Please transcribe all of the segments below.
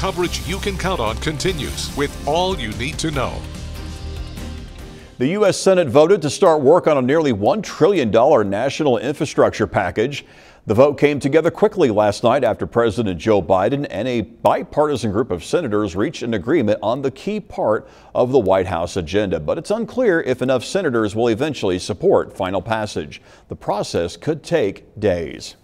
Coverage you can count on continues with all you need to know. The U.S. Senate voted to start work on a nearly $1 trillion national infrastructure package. The vote came together quickly last night after President Joe Biden and a bipartisan group of senators reached an agreement on the key part of the White House agenda. But it's unclear if enough senators will eventually support final passage. The process could take days.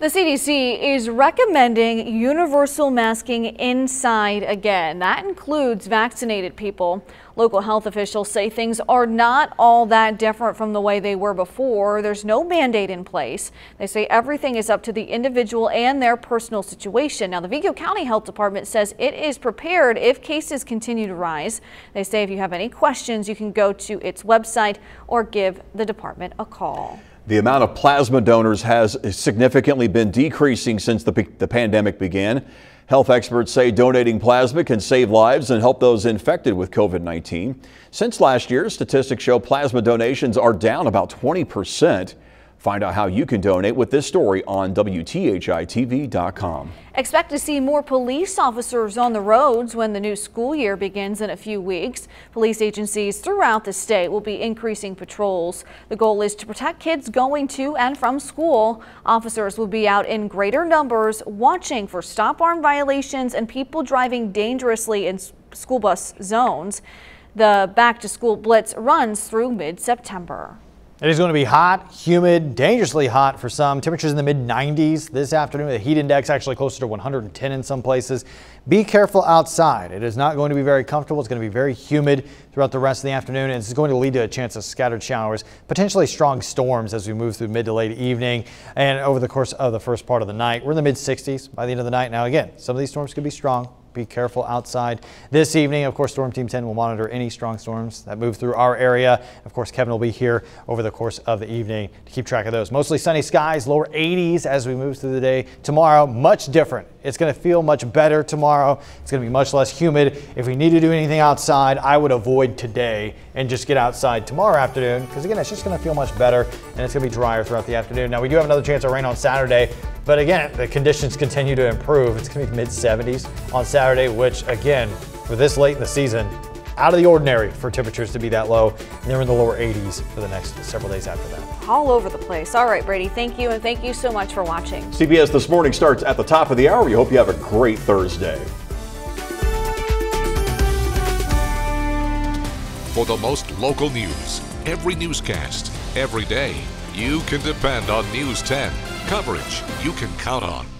The CDC is recommending universal masking inside again. That includes vaccinated people. Local health officials say things are not all that different from the way they were before. There's no mandate in place. They say everything is up to the individual and their personal situation. Now, the Vigo County Health Department says it is prepared if cases continue to rise. They say if you have any questions, you can go to its website or give the department a call. The amount of plasma donors has significantly been decreasing since the, the, pandemic began. Health experts say donating plasma can save lives and help those infected with COVID 19. Since last year, statistics show plasma donations are down about 20 percent. Find out how you can donate with this story on WTHITV.com. Expect to see more police officers on the roads when the new school year begins in a few weeks. Police agencies throughout the state will be increasing patrols. The goal is to protect kids going to and from school. Officers will be out in greater numbers watching for stop arm violations and people driving dangerously in school bus zones. The back to school blitz runs through mid-September. It is going to be hot, humid, dangerously hot for some. Temperatures in the mid 90s this afternoon. The heat index actually closer to 110 in some places. Be careful outside. It is not going to be very comfortable. It's going to be very humid throughout the rest of the afternoon. And it's going to lead to a chance of scattered showers, potentially strong storms as we move through mid to late evening and over the course of the first part of the night. We're in the mid 60s by the end of the night. Now, again, some of these storms could be strong be careful outside this evening. Of course, Storm Team 10 will monitor any strong storms that move through our area. Of course, Kevin will be here over the course of the evening to keep track of those. Mostly sunny skies, lower 80s as we move through the day. Tomorrow, much different. It's going to feel much better tomorrow. It's going to be much less humid. If we need to do anything outside, I would avoid today and just get outside tomorrow afternoon because, again, it's just going to feel much better and it's going to be drier throughout the afternoon. Now, we do have another chance of rain on Saturday, but again, the conditions continue to improve. It's going to be mid 70s on Saturday, which, again, for this late in the season, out of the ordinary for temperatures to be that low. And they're in the lower 80s for the next several days after that. All over the place. All right, Brady, thank you, and thank you so much for watching. CBS This Morning starts at the top of the hour. We hope you have a great Thursday. For the most local news, every newscast, every day, you can depend on News 10. Coverage you can count on.